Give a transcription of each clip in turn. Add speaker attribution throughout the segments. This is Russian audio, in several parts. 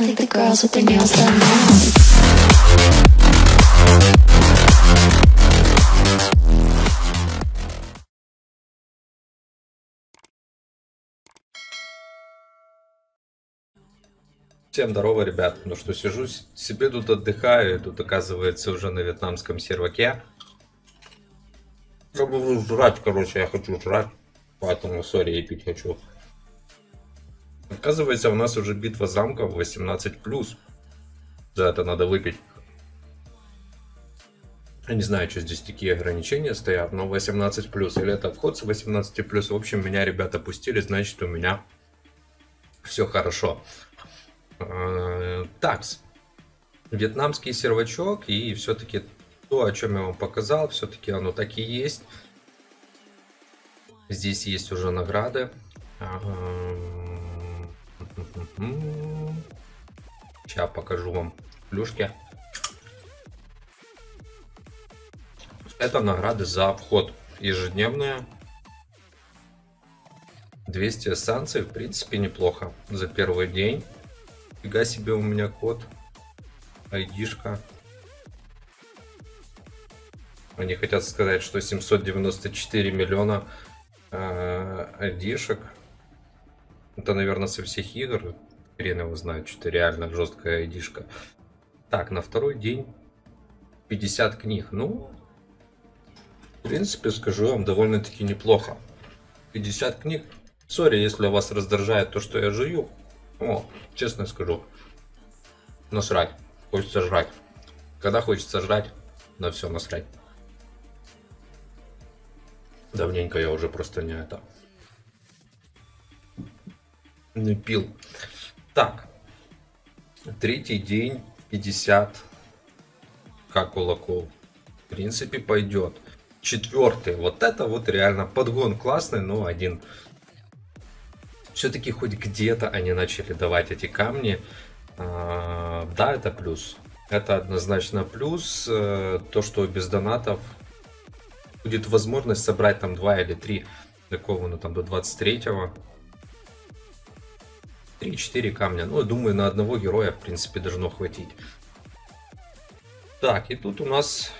Speaker 1: I think the girls with their nails done now.
Speaker 2: Всем здорово, ребят. Ну что, сижу себе тут отдыхаю, и тут оказывается уже на вьетнамском серваке. Я буду жрать, короче, я хочу жрать, поэтому, сори, я пить хочу. Оказывается, у нас уже битва замков 18+. За это надо выпить. Я не знаю, что здесь такие ограничения стоят, но 18+. Или это вход с 18+. В общем, меня ребята пустили, значит, у меня все хорошо. Э, Такс. Вьетнамский сервачок и все-таки то, о чем я вам показал, все-таки оно так и есть. Здесь есть уже награды. Сейчас покажу вам плюшки. Это награды за вход ежедневные. 200 санкций, в принципе, неплохо за первый день. Фига себе у меня код. Айдишка. Они хотят сказать, что 794 миллиона э, айдишек. Это, наверное, со всех игр. Хрен его знает, что реально жесткая айдишка. Так, на второй день 50 книг. Ну, в принципе, скажу вам, довольно-таки неплохо. 50 книг. Сори, если вас раздражает то, что я жую. О, честно скажу. Насрать. Хочется жрать. Когда хочется жрать, на все насрать. Давненько я уже просто не это... Пил. Так. Третий день 50 как кулаков. В принципе, пойдет. Четвертый. Вот это вот реально подгон классный, но один все-таки хоть где-то они начали давать эти камни. А, Да, это плюс. Это однозначно плюс. Э, То, что без донатов будет возможность собрать там 2 или 3 такого, ну там до 23-го. 3-4 камня. Ну, я думаю, на одного героя, в принципе, должно хватить. Так, и тут у нас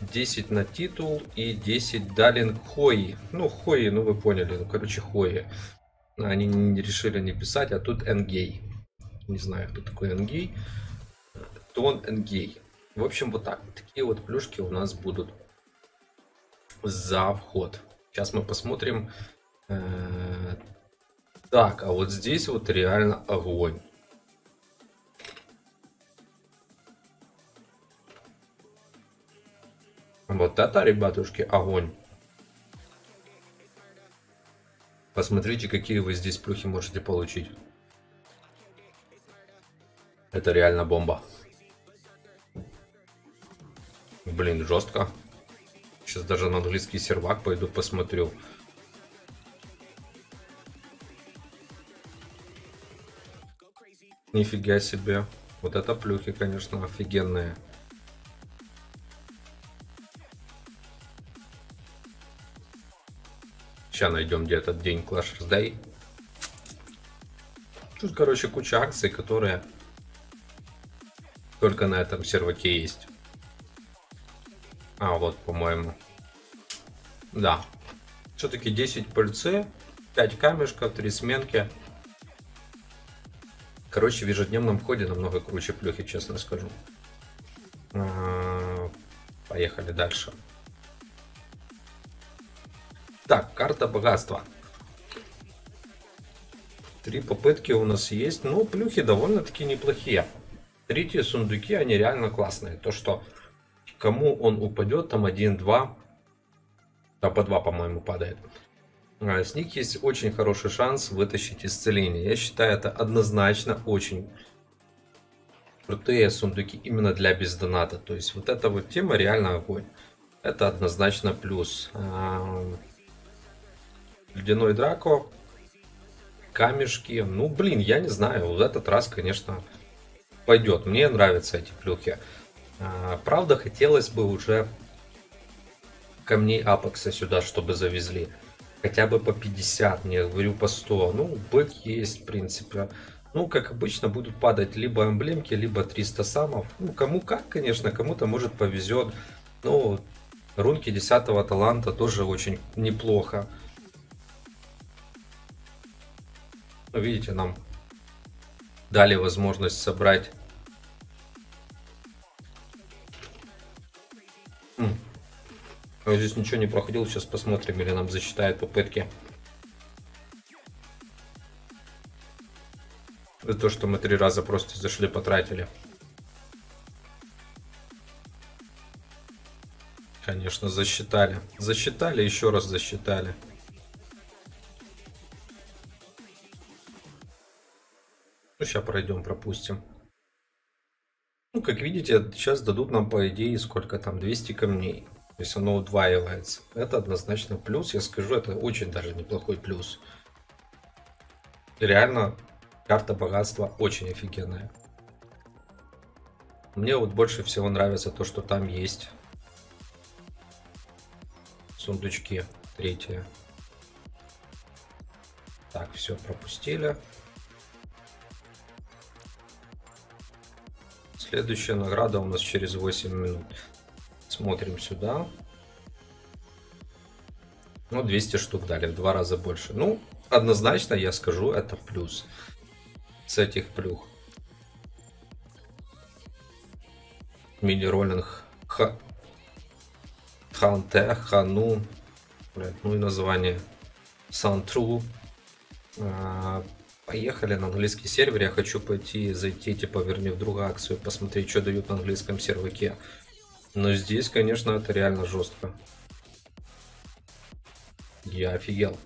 Speaker 2: 10 на титул и 10 Далин Хои. Ну, Хои, ну вы поняли, ну, короче, Хои. Они не решили не писать, а тут Энгей. Не знаю, кто такой Энгей. Тон Энгей. В общем, вот так. Такие вот плюшки у нас будут за вход. Сейчас мы посмотрим. Так, а вот здесь вот реально огонь. Вот это, ребятушки, огонь. Посмотрите, какие вы здесь плюхи можете получить. Это реально бомба. Блин, жестко. Сейчас даже на английский сервак пойду посмотрю. Нифига себе. Вот это плюхи, конечно, офигенные. Сейчас найдем где этот день Clash Day. Тут, короче, куча акций, которые только на этом серваке есть. А, вот, по-моему. Да. Все-таки 10 пыльцы, 5 камешка, 3 сменки. Короче, в ежедневном ходе намного круче плюхи, честно скажу. А, Поехали дальше. Так, карта богатства. Три попытки у нас есть. Ну, плюхи довольно-таки неплохие. Третьи сундуки, они реально классные. То, что кому он упадет, там один-два. Да, по два, по-моему, падает. А, С них есть очень хороший шанс вытащить исцеление. Я считаю, это однозначно очень крутые сундуки именно для бездоната. То есть вот эта вот тема реально огонь. Это однозначно плюс. А, Ледяной Драко, камешки. Ну, блин, я не знаю. Вот этот раз, конечно, пойдет. Мне нравятся эти плюхи. А, Правда, хотелось бы уже камней Апекса сюда, чтобы завезли. Хотя бы по 50, не говорю по 100. Ну, бык есть, в принципе. Ну, как обычно, будут падать либо эмблемки, либо 300 самов. Ну, кому как, конечно, кому-то может повезет. Ну, рунки 10 таланта тоже очень неплохо. Ну, видите, нам дали возможность собрать здесь ничего не проходил, сейчас посмотрим, или нам засчитают попытки. За то, что мы три раза просто зашли, потратили. Конечно, засчитали. Засчитали, еще раз засчитали. Ну, сейчас пройдем, пропустим. Ну, как видите, сейчас дадут нам, по идее, сколько там, 200 камней. То есть оно удваивается. Это однозначно плюс, я скажу, это очень даже неплохой плюс. Реально, карта богатства очень офигенная. Мне вот больше всего нравится то, что там есть сундучки. Третье. Так, все, пропустили. Следующая награда у нас через 8 минут. Смотрим сюда. Ну, 200 штук дали, в два раза больше. Ну, однозначно я скажу, это плюс. С этих плюх. Мини-роллинг Х... Ханте, Хану. Ну и название. Сантру. А, Поехали на английский сервер. Я хочу пойти, зайти, типа, вернее, в другую акцию, посмотреть, что дают на английском серваке. Но здесь, конечно, это реально жестко. Я офигел.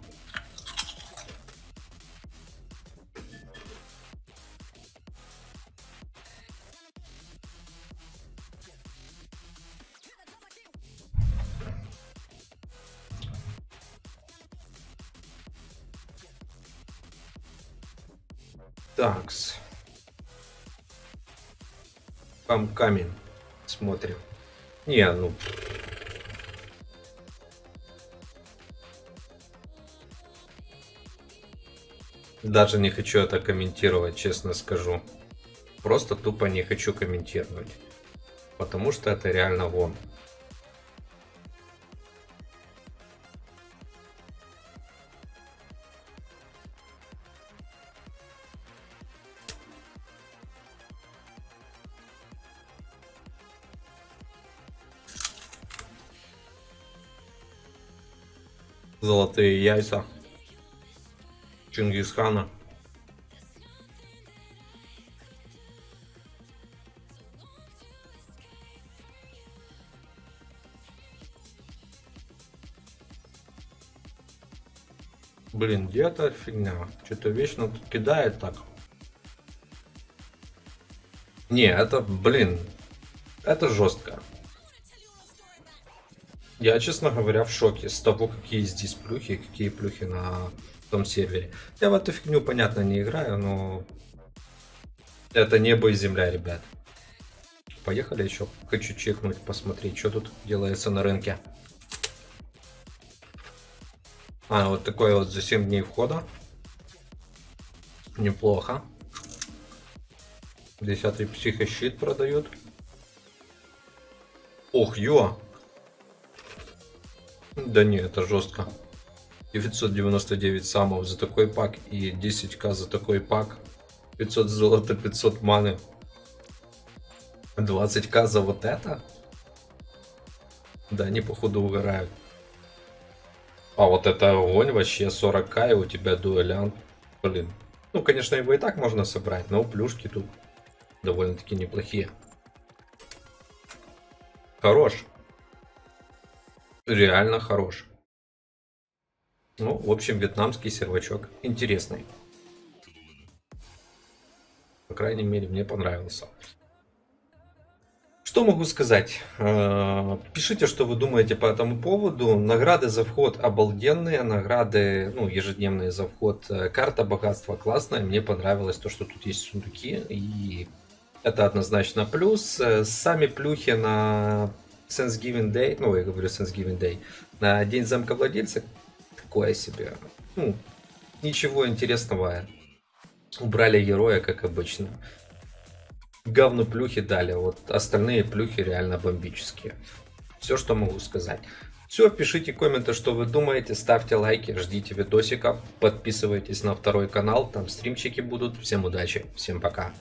Speaker 2: Такс. Там камень. Смотрим. Не, ну... Даже не хочу это комментировать, честно скажу. Просто тупо не хочу комментировать. Потому что это реально вон. Золотые яйца. Чингисхана. Блин, где эта фигня? Что-то вечно тут кидает так. Не, это, блин, это жестко. Я, честно говоря, в шоке с того, какие здесь плюхи, какие плюхи на том сервере. Я в эту фигню, понятно, не играю, но это небо и земля, ребят. Поехали еще. Хочу чекнуть, посмотреть, что тут делается на рынке. А, вот такое вот за 7 дней входа. Неплохо. Десятый психощит продают. Ох, ё! Да не, это жестко. 999 самов за такой пак и 10к за такой пак. 500 золота, 500 маны. 20к за вот это? Да, они походу угорают. А вот это огонь вообще 40к и у тебя дуэлянт. Блин. Ну, конечно, его и так можно собрать, но плюшки тут довольно-таки неплохие. Хорош реально хорош. Ну, в общем, вьетнамский сервачок интересный. По крайней мере, мне понравился. Что могу сказать? Э, пишите, что вы думаете по этому поводу. Награды за вход обалденные, награды, ну, ежедневные за вход. Э, карта богатства классная, мне понравилось то, что тут есть сундуки, и это однозначно плюс. Э, сами плюхи на Thanksgiving Day, ну, я говорю Thanksgiving Day, на День замка владельца, такое себе. Ну, ничего интересного Убрали героя, как обычно. Говно плюхи дали, вот остальные плюхи реально бомбические. Все, что могу сказать. Все, пишите комменты, что вы думаете, ставьте лайки, ждите видосиков, подписывайтесь на второй канал, там стримчики будут. Всем удачи, всем пока.